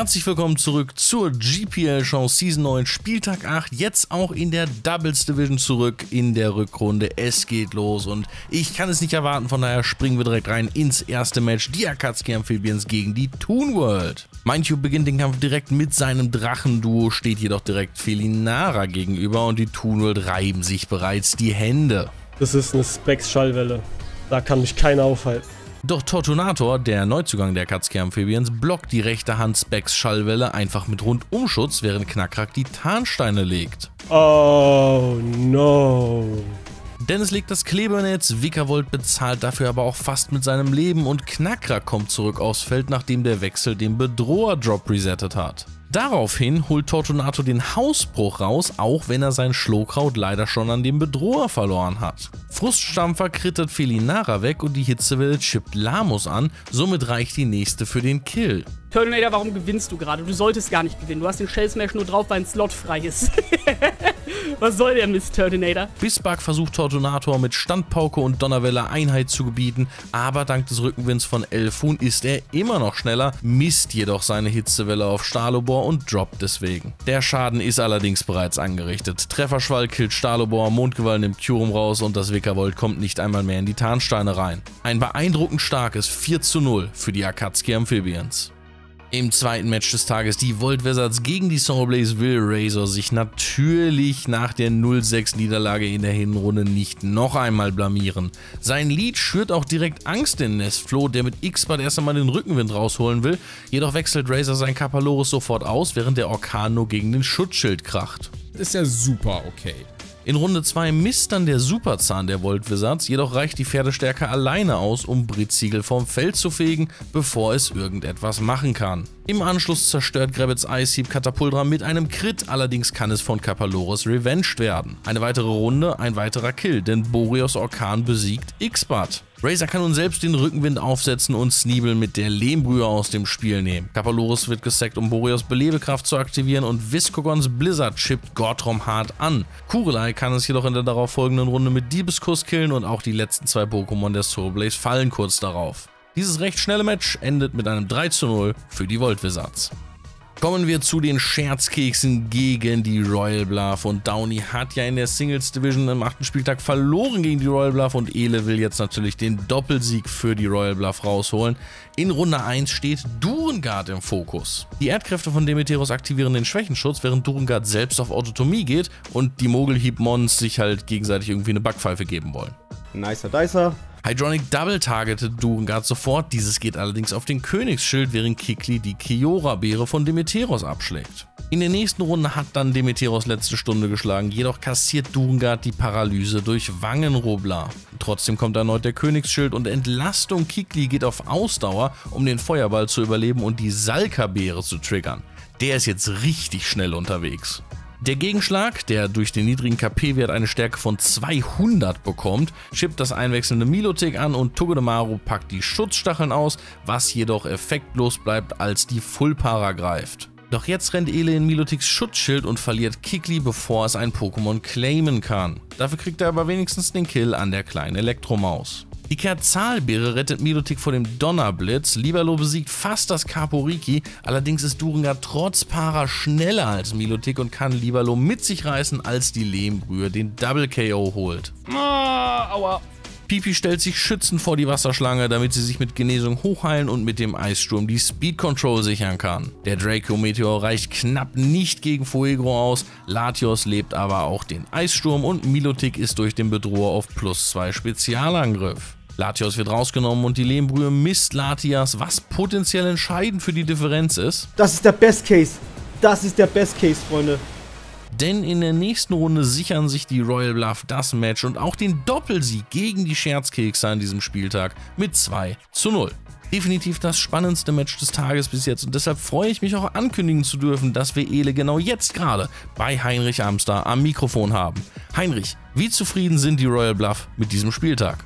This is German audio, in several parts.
Herzlich willkommen zurück zur GPL Show Season 9 Spieltag 8. Jetzt auch in der Doubles Division zurück in der Rückrunde. Es geht los und ich kann es nicht erwarten. Von daher springen wir direkt rein ins erste Match. Die Akatsuki Amphibians gegen die Toon World. Mindju beginnt den Kampf direkt mit seinem Drachenduo, steht jedoch direkt Felinara gegenüber und die Toon World reiben sich bereits die Hände. Das ist eine Specs-Schallwelle. Da kann mich keiner aufhalten. Doch Tortunator, der Neuzugang der Katsuki Amphibians, blockt die rechte Hand Specs Schallwelle einfach mit Rundumschutz, während Knackrack die Tarnsteine legt. Oh no. Dennis legt das Klebernetz, Wickerwold bezahlt dafür aber auch fast mit seinem Leben und Knackrack kommt zurück aufs Feld, nachdem der Wechsel den Bedroher-Drop resettet hat. Daraufhin holt Tortunato den Hausbruch raus, auch wenn er sein Schlohkraut leider schon an den Bedroher verloren hat. Fruststampfer krittert Felinara weg und die Hitzewelle chippt Lamus an, somit reicht die nächste für den Kill. Turtlenator, warum gewinnst du gerade? Du solltest gar nicht gewinnen. Du hast den Shell Smash nur drauf, weil ein Slot frei ist. Was soll der Mist, Turtinator? Bisbark versucht Tortunator mit Standpauke und Donnerwelle Einheit zu gebieten, aber dank des Rückenwinds von Elfun ist er immer noch schneller, misst jedoch seine Hitzewelle auf Stalobor und droppt deswegen. Der Schaden ist allerdings bereits angerichtet. Trefferschwall killt Stalobor, Mondgewall nimmt Kyurem raus und das Wickerwold kommt nicht einmal mehr in die Tarnsteine rein. Ein beeindruckend starkes 4 zu 0 für die Akatsuki Amphibians. Im zweiten Match des Tages die Volt Wizards gegen die Soulblaze will Razor sich natürlich nach der 0-6 Niederlage in der Hinrunde nicht noch einmal blamieren. Sein Lead schürt auch direkt Angst in Nestflo, der mit X-Bad erst einmal den Rückenwind rausholen will, jedoch wechselt Razor sein Kapaloris sofort aus, während der Orkan nur gegen den Schutzschild kracht. Ist ja super okay. In Runde 2 misst dann der Superzahn der Volt Wizards, jedoch reicht die Pferdestärke alleine aus, um Britsiegel vom Feld zu fegen, bevor es irgendetwas machen kann. Im Anschluss zerstört Grabbits Iceheap Katapultra mit einem Crit, allerdings kann es von Kapaloris revenged werden. Eine weitere Runde, ein weiterer Kill, denn Boreos Orkan besiegt X-Bad. Razor kann nun selbst den Rückenwind aufsetzen und Sneebel mit der Lehmbrühe aus dem Spiel nehmen. Kapaloris wird gesackt, um Boreos Belebekraft zu aktivieren und Viscogons Blizzard chippt Gortrom hart an. Kurelei kann es jedoch in der darauffolgenden Runde mit Diebeskuss killen und auch die letzten zwei Pokémon der Soulblaze fallen kurz darauf. Dieses recht schnelle Match endet mit einem 3 zu 0 für die Volt Wizards. Kommen wir zu den Scherzkeksen gegen die Royal Bluff und Downey hat ja in der Singles Division am achten Spieltag verloren gegen die Royal Bluff und Ele will jetzt natürlich den Doppelsieg für die Royal Bluff rausholen. In Runde 1 steht Durengard im Fokus. Die Erdkräfte von Demeteros aktivieren den Schwächenschutz, während Durengard selbst auf Autotomie geht und die Mogel-Heap-Mons sich halt gegenseitig irgendwie eine Backpfeife geben wollen. Nicer Dicer. Hydronic Double targetet Durengard sofort, dieses geht allerdings auf den Königsschild, während Kikli die Kiora-Beere von Demeteros abschlägt. In der nächsten Runde hat dann Demeteros letzte Stunde geschlagen, jedoch kassiert Durengard die Paralyse durch Wangenrobler. Trotzdem kommt erneut der Königsschild und Entlastung Kikli geht auf Ausdauer, um den Feuerball zu überleben und die Salka-Beere zu triggern. Der ist jetzt richtig schnell unterwegs. Der Gegenschlag, der durch den niedrigen KP-Wert eine Stärke von 200 bekommt, schippt das einwechselnde Milotic an und Togedemaru packt die Schutzstacheln aus, was jedoch effektlos bleibt, als die Fullpara greift. Doch jetzt rennt Ele in Milotics Schutzschild und verliert Kikli, bevor es ein Pokémon claimen kann. Dafür kriegt er aber wenigstens den Kill an der kleinen Elektromaus. Die Kerzalbeere rettet Milotic vor dem Donnerblitz, Libero besiegt fast das Caporiki, allerdings ist Durengard trotz Para schneller als Milotic und kann Libero mit sich reißen, als die Lehmbrühe den Double KO holt. Ah, aua. Pipi stellt sich schützend vor die Wasserschlange, damit sie sich mit Genesung hochheilen und mit dem Eissturm die Speed Control sichern kann. Der Draco Meteor reicht knapp nicht gegen Fuegro aus, Latios lebt aber auch den Eissturm und Milotic ist durch den Bedroher auf plus 2 Spezialangriff. Latios wird rausgenommen und die Lehmbrühe misst Latias, was potenziell entscheidend für die Differenz ist. Das ist der Best Case. Das ist der Best Case, Freunde. Denn in der nächsten Runde sichern sich die Royal Bluff das Match und auch den Doppelsieg gegen die Scherzkekse an diesem Spieltag mit 2 zu 0. Definitiv das spannendste Match des Tages bis jetzt und deshalb freue ich mich auch ankündigen zu dürfen, dass wir Ele genau jetzt gerade bei Heinrich Amster am Mikrofon haben. Heinrich, wie zufrieden sind die Royal Bluff mit diesem Spieltag?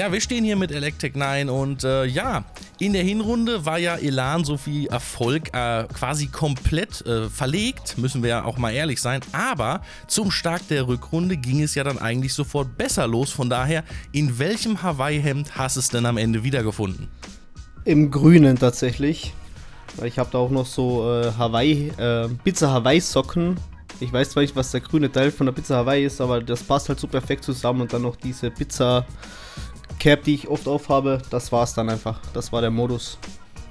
Ja, wir stehen hier mit Electric 9 und äh, ja, in der Hinrunde war ja Elan so viel Erfolg äh, quasi komplett äh, verlegt, müssen wir ja auch mal ehrlich sein. Aber zum Start der Rückrunde ging es ja dann eigentlich sofort besser los. Von daher, in welchem Hawaii-Hemd hast du es denn am Ende wiedergefunden? Im Grünen tatsächlich. Ich habe da auch noch so äh, Hawaii, äh, Pizza Hawaii Socken. Ich weiß zwar nicht, was der grüne Teil von der Pizza Hawaii ist, aber das passt halt so perfekt zusammen. Und dann noch diese Pizza Cap, die ich oft aufhabe. Das war's dann einfach. Das war der Modus.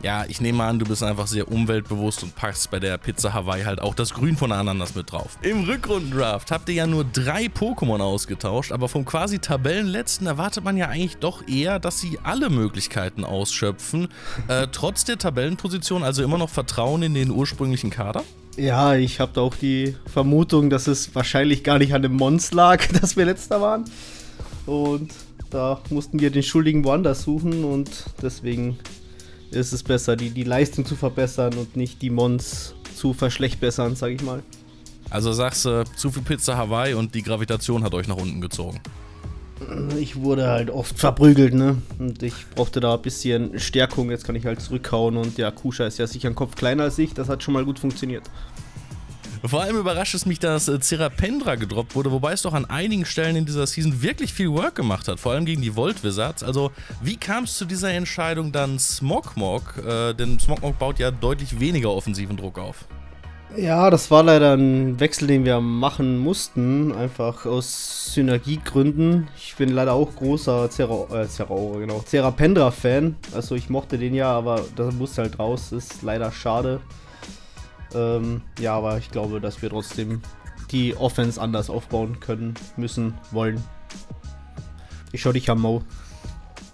Ja, ich nehme an, du bist einfach sehr umweltbewusst und packst bei der Pizza Hawaii halt auch das Grün von der Ananas mit drauf. Im Rückrundendraft habt ihr ja nur drei Pokémon ausgetauscht, aber vom quasi Tabellenletzten erwartet man ja eigentlich doch eher, dass sie alle Möglichkeiten ausschöpfen. Äh, trotz der Tabellenposition also immer noch Vertrauen in den ursprünglichen Kader? Ja, ich habe da auch die Vermutung, dass es wahrscheinlich gar nicht an dem Mons lag, dass wir letzter waren. Und da mussten wir den Schuldigen woanders suchen und deswegen ist es besser, die, die Leistung zu verbessern und nicht die Mons zu verschlechtbessern, sag ich mal. Also sagst du, zu viel Pizza Hawaii und die Gravitation hat euch nach unten gezogen. Ich wurde halt oft verprügelt, ne? Und ich brauchte da ein bisschen Stärkung. Jetzt kann ich halt zurückhauen und ja, Kusha ist ja sicher ein Kopf kleiner als ich. Das hat schon mal gut funktioniert. Vor allem überrascht es mich, dass äh, Cerapendra gedroppt wurde, wobei es doch an einigen Stellen in dieser Season wirklich viel Work gemacht hat, vor allem gegen die Volt Wizards. Also, wie kam es zu dieser Entscheidung dann Smogmog? Äh, denn Smogmog baut ja deutlich weniger offensiven Druck auf. Ja, das war leider ein Wechsel, den wir machen mussten, einfach aus Synergiegründen. Ich bin leider auch großer Zera, äh, Zera, genau, Cerapendra-Fan. Also ich mochte den ja, aber das musste halt raus. Ist leider schade. Ähm, ja, aber ich glaube, dass wir trotzdem die Offense anders aufbauen können, müssen, wollen. Ich schau dich an, Mo.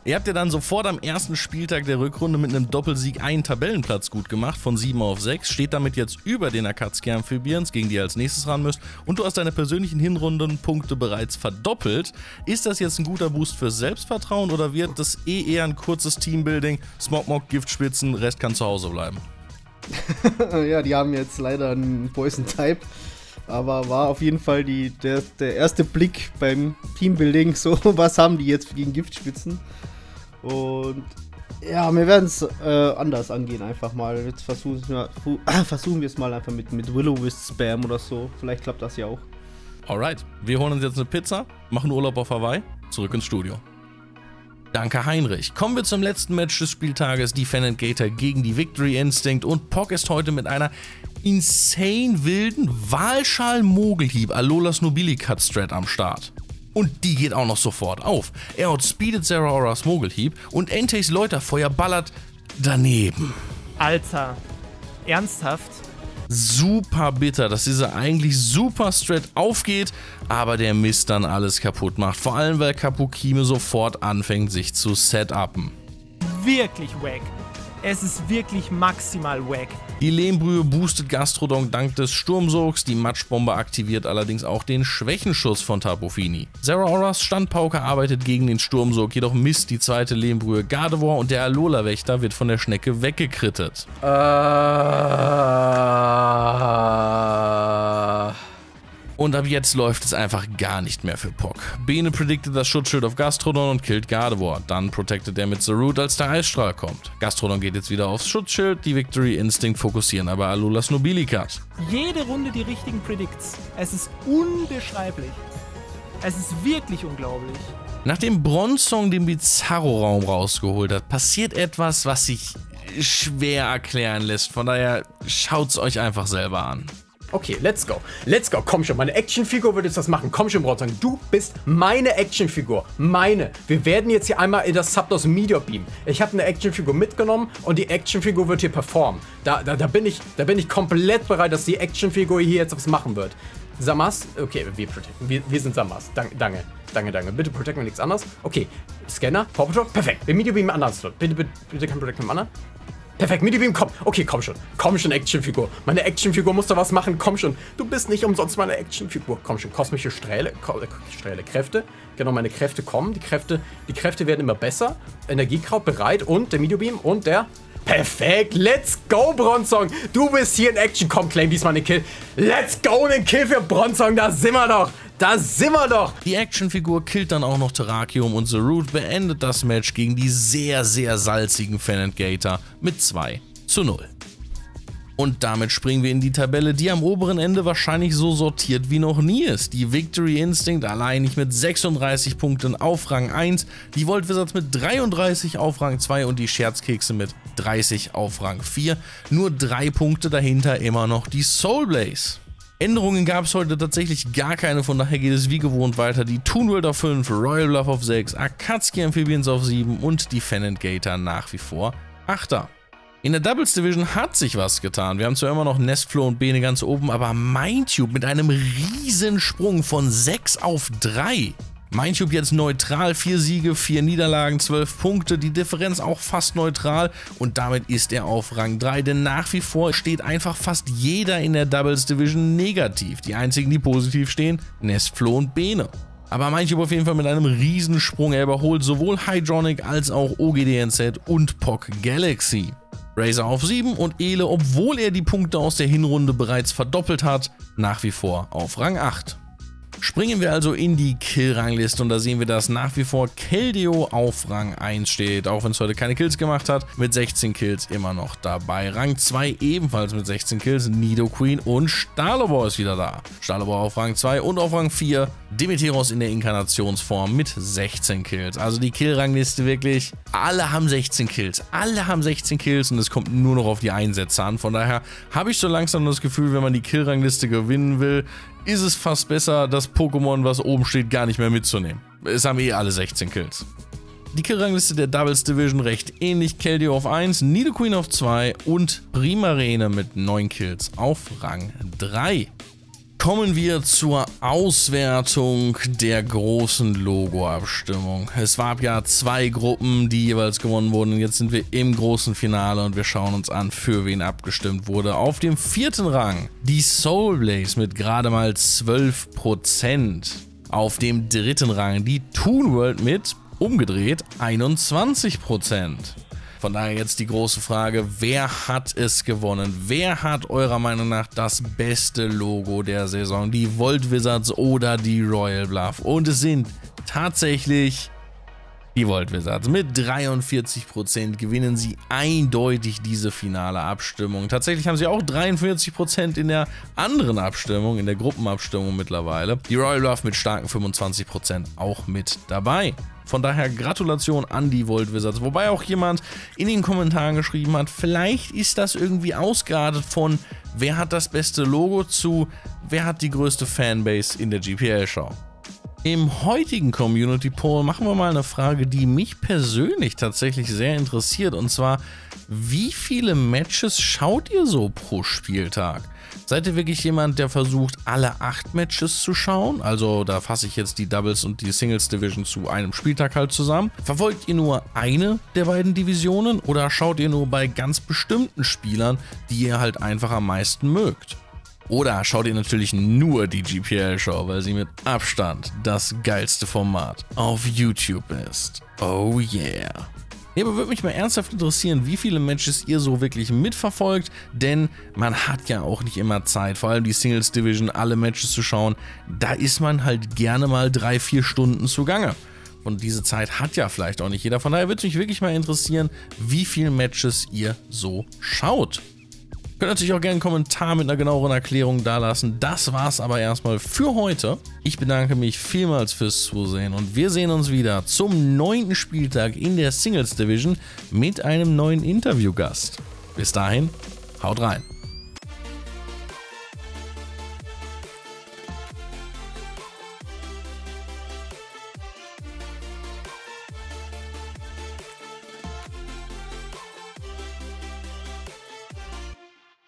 Ihr habt ja dann sofort am ersten Spieltag der Rückrunde mit einem Doppelsieg einen Tabellenplatz gut gemacht, von 7 auf 6, steht damit jetzt über den Akatsuki Amphibians, gegen die ihr als nächstes ran müsst, und du hast deine persönlichen Hinrundenpunkte bereits verdoppelt. Ist das jetzt ein guter Boost für Selbstvertrauen oder wird das eh eher ein kurzes Teambuilding, Smogmog, Giftspitzen, Rest kann zu Hause bleiben? ja, die haben jetzt leider einen Poison Type. Aber war auf jeden Fall die, der, der erste Blick beim Teambuilding. So, was haben die jetzt gegen Giftspitzen? Und ja, wir werden es äh, anders angehen, einfach mal. Jetzt versuchen wir, es mal einfach mit, mit Willow-Wisp Spam oder so. Vielleicht klappt das ja auch. Alright, wir holen uns jetzt eine Pizza, machen Urlaub auf Hawaii, zurück ins Studio. Danke Heinrich. Kommen wir zum letzten Match des Spieltages, die Fan Gator gegen die Victory Instinct und Pock ist heute mit einer insane wilden Wahlschal-Mogelhieb Alolas Nobilicat Strat am Start. Und die geht auch noch sofort auf. Er outspeedet Sarah Auras Mogelhieb und Entei's Läuterfeuer ballert daneben. Alter, ernsthaft? Super bitter, dass dieser eigentlich super Strat aufgeht, aber der Mist dann alles kaputt macht. Vor allem, weil Kapukime sofort anfängt, sich zu setupen. Wirklich wack. Es ist wirklich maximal wack. Die Lehmbrühe boostet Gastrodon dank des Sturmsogs, die Matschbombe aktiviert allerdings auch den Schwächenschuss von Tapofini. Zera Auras Standpauke arbeitet gegen den Sturmsog, jedoch misst die zweite Lehmbrühe Gardevoir und der Alola-Wächter wird von der Schnecke weggekrittet. Äh... Und ab jetzt läuft es einfach gar nicht mehr für Pock. Bene prediktet das Schutzschild auf Gastrodon und killt Gardevoir. Dann protectet er mit The Root, als der Eisstrahl kommt. Gastrodon geht jetzt wieder aufs Schutzschild, die Victory Instinct fokussieren aber Alulas Nobilicat. Jede Runde die richtigen Predicts. Es ist unbeschreiblich. Es ist wirklich unglaublich. Nachdem Bronzong den Bizarro-Raum rausgeholt hat, passiert etwas, was sich schwer erklären lässt. Von daher schaut's euch einfach selber an. Okay, let's go. Let's go. Komm schon, meine Actionfigur wird jetzt das machen. Komm schon, Bronzong. Du bist meine Actionfigur. Meine. Wir werden jetzt hier einmal in das Subdos Media beamen. Ich habe eine Actionfigur mitgenommen und die Actionfigur wird hier performen. Da, da, da, bin ich, da bin ich komplett bereit, dass die Actionfigur hier jetzt was machen wird. Samas, okay, wir. Wir, wir sind Samas. Danke, danke, danke, danke. Bitte protect mir nichts anderes. Okay, Scanner, Paw perfekt. Wir Media beamen anderen Slot. Bitte, bitte, bitte kein Protect mit dem anderen. Perfekt, Minibeam, komm. Okay, komm schon. Komm schon, Actionfigur. Meine Actionfigur muss da was machen. Komm schon. Du bist nicht umsonst meine Actionfigur. Komm schon. Kosmische Strähle. Äh, Strähle. Kräfte. Genau, meine Kräfte kommen. Die Kräfte, die Kräfte werden immer besser. Energiekraut bereit. Und der Medium und der... Perfekt. Let's go, Bronzong. Du bist hier in Action. Komm, claim diesmal den Kill. Let's go, den Kill für Bronzong. Da sind wir doch. Da sind wir doch! Die Actionfigur killt dann auch noch Terrakium und The Root beendet das Match gegen die sehr, sehr salzigen Gator mit 2 zu 0. Und damit springen wir in die Tabelle, die am oberen Ende wahrscheinlich so sortiert wie noch nie ist. Die Victory Instinct allein nicht mit 36 Punkten auf Rang 1, die Volt Wizards mit 33 auf Rang 2 und die Scherzkekse mit 30 auf Rang 4. Nur drei Punkte dahinter immer noch die Soul Blaze. Änderungen gab es heute tatsächlich gar keine, von daher geht es wie gewohnt weiter. Die Toon World auf 5, Royal Bluff auf 6, Akatsuki Amphibians auf 7 und die Fennant Gator nach wie vor 8er. In der Doubles Division hat sich was getan. Wir haben zwar immer noch Nestflow und Bene ganz oben, aber Mindtube mit einem Riesensprung von 6 auf 3. Mindtube jetzt neutral, 4 Siege, 4 Niederlagen, 12 Punkte, die Differenz auch fast neutral und damit ist er auf Rang 3, denn nach wie vor steht einfach fast jeder in der Doubles Division negativ. Die einzigen, die positiv stehen, Nestflow und Bene. Aber Mindtube auf jeden Fall mit einem Riesensprung. Er überholt sowohl Hydronic als auch OGDNZ und POC Galaxy. Razer auf 7 und Ele, obwohl er die Punkte aus der Hinrunde bereits verdoppelt hat, nach wie vor auf Rang 8. Springen wir also in die Kill-Rangliste und da sehen wir, dass nach wie vor Keldeo auf Rang 1 steht, auch wenn es heute keine Kills gemacht hat, mit 16 Kills immer noch dabei. Rang 2 ebenfalls mit 16 Kills, Nido Queen und Stalobor ist wieder da. Stalobor auf Rang 2 und auf Rang 4 Demeteros in der Inkarnationsform mit 16 Kills. Also die Kill-Rangliste wirklich, alle haben 16 Kills, alle haben 16 Kills und es kommt nur noch auf die Einsätze an. Von daher habe ich so langsam das Gefühl, wenn man die Kill-Rangliste gewinnen will, ist es fast besser, das Pokémon, was oben steht, gar nicht mehr mitzunehmen. Es haben eh alle 16 Kills. Die Killrangliste der Doubles Division recht ähnlich. Keldeo auf 1, Nidoqueen auf 2 und Primarene mit 9 Kills auf Rang 3. Kommen wir zur Auswertung der großen Logo-Abstimmung. Es gab ja zwei Gruppen, die jeweils gewonnen wurden. Jetzt sind wir im großen Finale und wir schauen uns an, für wen abgestimmt wurde. Auf dem vierten Rang die Soul Blaze mit gerade mal 12%. Auf dem dritten Rang die Toon World mit umgedreht 21%. Von daher jetzt die große Frage, wer hat es gewonnen? Wer hat eurer Meinung nach das beste Logo der Saison? Die Volt Wizards oder die Royal Bluff? Und es sind tatsächlich die Volt Wizards. Mit 43% gewinnen sie eindeutig diese finale Abstimmung. Tatsächlich haben sie auch 43% in der anderen Abstimmung, in der Gruppenabstimmung mittlerweile. Die Royal Bluff mit starken 25% auch mit dabei. Von daher Gratulation an die Volt Wizards. Wobei auch jemand in den Kommentaren geschrieben hat, vielleicht ist das irgendwie ausgeartet von wer hat das beste Logo zu wer hat die größte Fanbase in der GPL-Show. Im heutigen Community Poll machen wir mal eine Frage, die mich persönlich tatsächlich sehr interessiert. Und zwar, wie viele Matches schaut ihr so pro Spieltag? Seid ihr wirklich jemand, der versucht, alle acht Matches zu schauen? Also da fasse ich jetzt die Doubles und die Singles Division zu einem Spieltag halt zusammen. Verfolgt ihr nur eine der beiden Divisionen oder schaut ihr nur bei ganz bestimmten Spielern, die ihr halt einfach am meisten mögt? Oder schaut ihr natürlich nur die GPL-Show, weil sie mit Abstand das geilste Format auf YouTube ist. Oh yeah. Ja, aber würde mich mal ernsthaft interessieren, wie viele Matches ihr so wirklich mitverfolgt, denn man hat ja auch nicht immer Zeit, vor allem die Singles Division, alle Matches zu schauen. Da ist man halt gerne mal drei, vier Stunden zugange. Und diese Zeit hat ja vielleicht auch nicht jeder. Von daher würde mich wirklich mal interessieren, wie viele Matches ihr so schaut. Könnt natürlich auch gerne einen Kommentar mit einer genaueren Erklärung dalassen. Das war's aber erstmal für heute. Ich bedanke mich vielmals fürs Zusehen und wir sehen uns wieder zum neunten Spieltag in der Singles Division mit einem neuen Interviewgast. Bis dahin, haut rein.